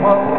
whoa.